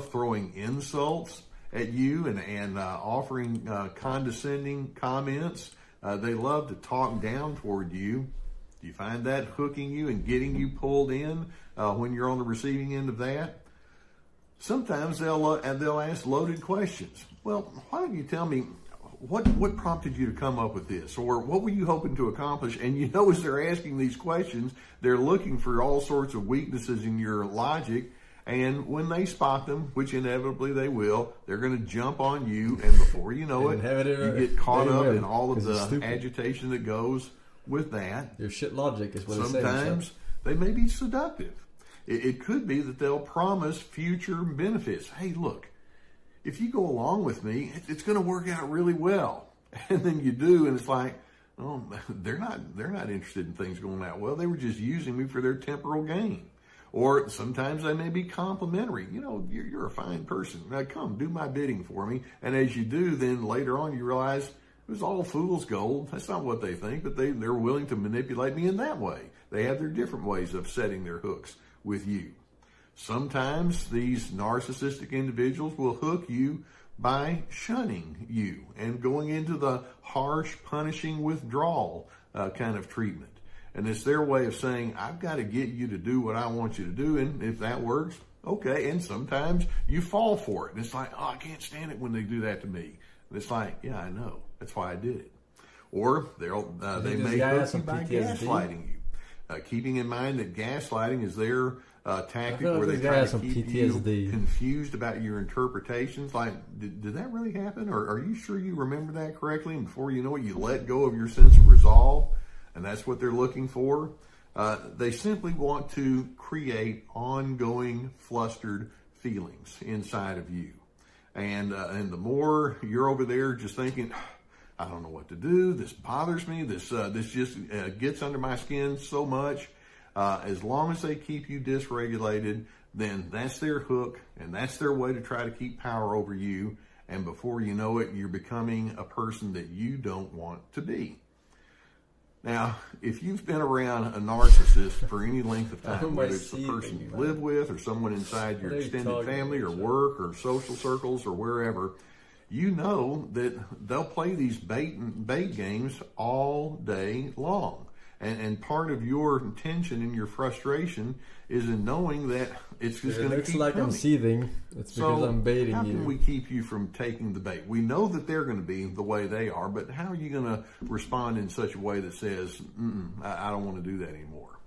love throwing insults at you and, and uh, offering uh, condescending comments. Uh, they love to talk down toward you. Do you find that hooking you and getting you pulled in uh, when you're on the receiving end of that? Sometimes they'll uh, they'll ask loaded questions. Well, why don't you tell me what what prompted you to come up with this, or what were you hoping to accomplish? And you know, as they're asking these questions, they're looking for all sorts of weaknesses in your logic. And when they spot them, which inevitably they will, they're going to jump on you, and before you know it, you uh, get caught up in all of the agitation that goes with that. Your shit logic is what Sometimes they may be seductive. It, it could be that they'll promise future benefits. Hey, look, if you go along with me, it's going to work out really well. And then you do, and it's like, oh, they're not they're not interested in things going that well. They were just using me for their temporal gain. Or sometimes they may be complimentary. You know, you're, you're a fine person. Now come, do my bidding for me. And as you do, then later on you realize it was all fool's gold. That's not what they think, but they, they're willing to manipulate me in that way. They have their different ways of setting their hooks with you. Sometimes these narcissistic individuals will hook you by shunning you and going into the harsh, punishing withdrawal uh, kind of treatment. And it's their way of saying, I've got to get you to do what I want you to do. And if that works, okay. And sometimes you fall for it. And it's like, oh, I can't stand it when they do that to me. And it's like, yeah, I know. That's why I did it. Or they'll, uh, they may hook you by gaslighting you. Uh, keeping in mind that gaslighting is their uh, tactic where they try to keep PTSD. you confused about your interpretations. Like, did, did that really happen? Or are you sure you remember that correctly? And before you know it, you let go of your sense of resolve, and that's what they're looking for. Uh, they simply want to create ongoing flustered feelings inside of you. And, uh, and the more you're over there just thinking, I don't know what to do. This bothers me. This, uh, this just uh, gets under my skin so much uh, as long as they keep you dysregulated, then that's their hook and that's their way to try to keep power over you. And before you know it, you're becoming a person that you don't want to be. Now, if you've been around a narcissist for any length of time, whether it's the person you live with or someone inside your extended family or work or social circles or wherever, you know that they'll play these bait, and bait games all day long. And, and part of your tension and your frustration is in knowing that it's just going to keep like coming. I'm seething. It's because I'm baiting how you. How can we keep you from taking the bait? We know that they're going to be the way they are, but how are you going to respond in such a way that says, I, I, don't want to do that anymore?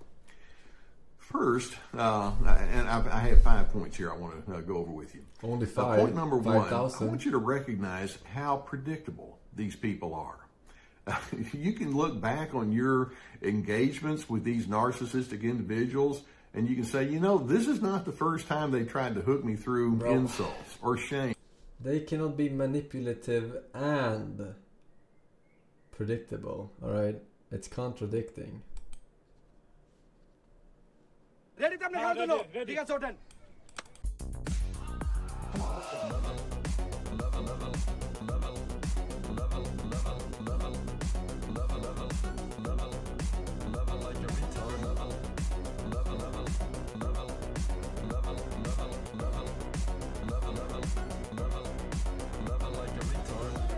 First, uh, and I, I, have five points here I want to uh, go over with you. Only five. Uh, point number 5, one, 000. I want you to recognize how predictable these people are. you can look back on your engagements with these narcissistic individuals and you can say, you know, this is not the first time they tried to hook me through Bro. insults or shame. They cannot be manipulative and predictable, all right? It's contradicting. Ready,